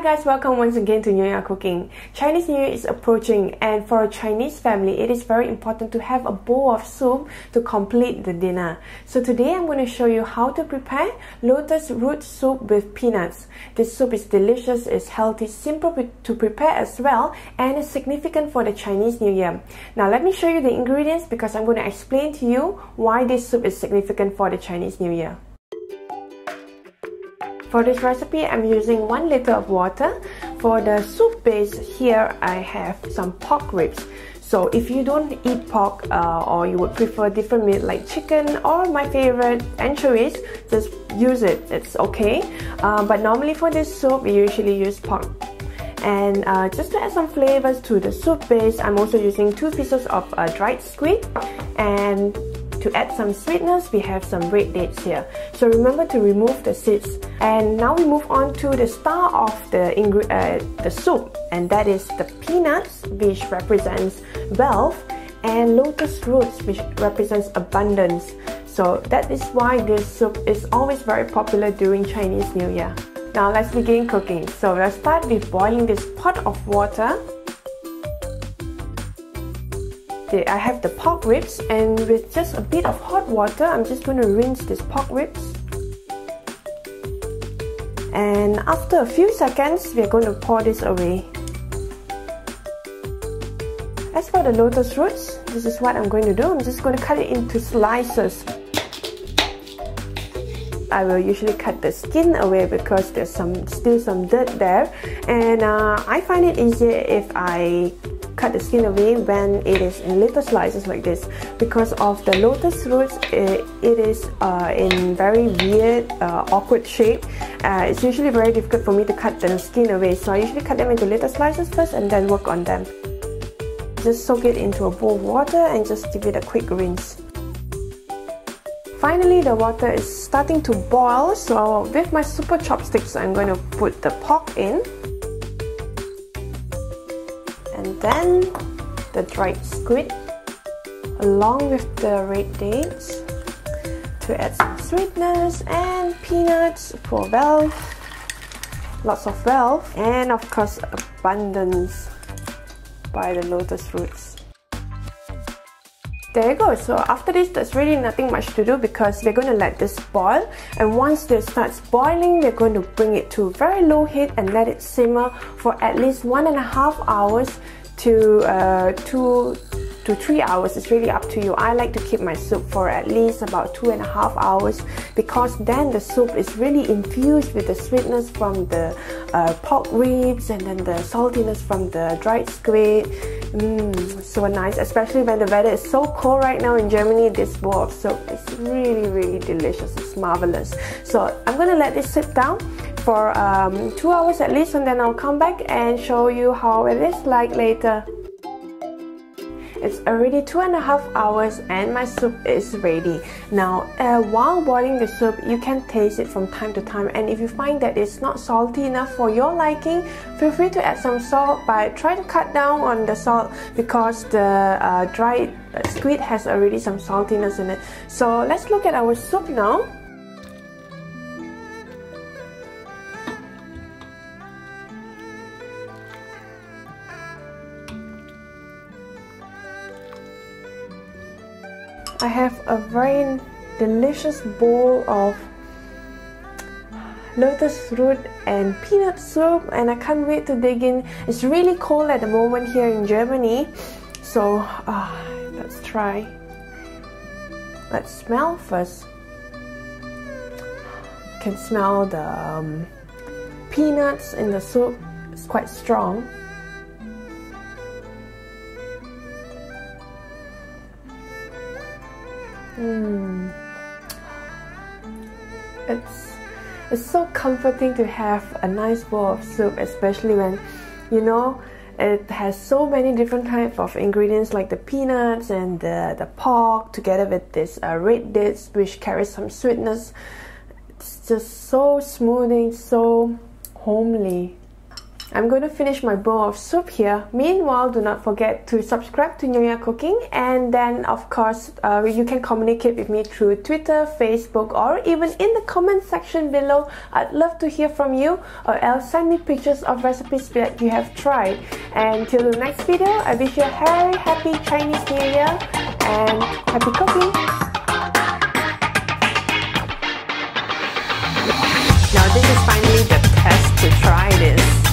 Hi guys, welcome once again to Nyonya Cooking. Chinese New Year is approaching and for a Chinese family, it is very important to have a bowl of soup to complete the dinner. So today I'm going to show you how to prepare lotus root soup with peanuts. This soup is delicious, it's healthy, simple to prepare as well and is significant for the Chinese New Year. Now let me show you the ingredients because I'm going to explain to you why this soup is significant for the Chinese New Year. For this recipe, I'm using 1 liter of water. For the soup base here, I have some pork ribs. So if you don't eat pork uh, or you would prefer different meat like chicken or my favorite anchovies, just use it. It's okay. Uh, but normally for this soup, we usually use pork. And uh, just to add some flavors to the soup base, I'm also using two pieces of uh, dried squid and to add some sweetness, we have some red dates here. So remember to remove the seeds. And now we move on to the star of the, uh, the soup, and that is the peanuts, which represents wealth, and lotus roots, which represents abundance. So that is why this soup is always very popular during Chinese New Year. Now let's begin cooking. So let's start with boiling this pot of water. I have the pork ribs and with just a bit of hot water, I'm just going to rinse these pork ribs. And after a few seconds, we're going to pour this away. As for the lotus roots, this is what I'm going to do. I'm just going to cut it into slices. I will usually cut the skin away because there's some still some dirt there and uh, I find it easier if I cut the skin away when it is in little slices like this. Because of the lotus roots it, it is uh, in very weird uh, awkward shape. Uh, it's usually very difficult for me to cut the skin away. So I usually cut them into little slices first and then work on them. Just soak it into a bowl of water and just give it a quick rinse. Finally, the water is starting to boil, so with my super chopsticks, I'm going to put the pork in then the dried squid along with the red dates to add some sweetness and peanuts for wealth lots of wealth and of course abundance by the lotus roots. There you go. So after this there's really nothing much to do because we're going to let this boil. And once this starts boiling we're going to bring it to very low heat and let it simmer for at least one and a half hours to uh, two to three hours it's really up to you I like to keep my soup for at least about two and a half hours because then the soup is really infused with the sweetness from the uh, pork ribs and then the saltiness from the dried squid Mmm, so nice, especially when the weather is so cold right now in Germany. This bowl of soup is really, really delicious. It's marvelous. So I'm gonna let this sit down for um, two hours at least, and then I'll come back and show you how it is like later. It's already two and a half hours and my soup is ready. Now, uh, while boiling the soup, you can taste it from time to time and if you find that it's not salty enough for your liking, feel free to add some salt but try to cut down on the salt because the uh, dried squid has already some saltiness in it. So let's look at our soup now. I have a very delicious bowl of lotus root and peanut soup and I can't wait to dig in. It's really cold at the moment here in Germany so uh, let's try. Let's smell first. Can smell the um, peanuts in the soup. It's quite strong. Mm. It's it's so comforting to have a nice bowl of soup, especially when you know it has so many different types of ingredients like the peanuts and the, the pork together with this uh, red dates which carries some sweetness. It's just so smoothing, so homely. I'm going to finish my bowl of soup here. Meanwhile, do not forget to subscribe to Nyonya Cooking and then of course uh, you can communicate with me through Twitter, Facebook or even in the comment section below. I'd love to hear from you or else send me pictures of recipes that you have tried. And till the next video, I wish you a very happy Chinese New Year and happy cooking! Now this is finally the test to try this.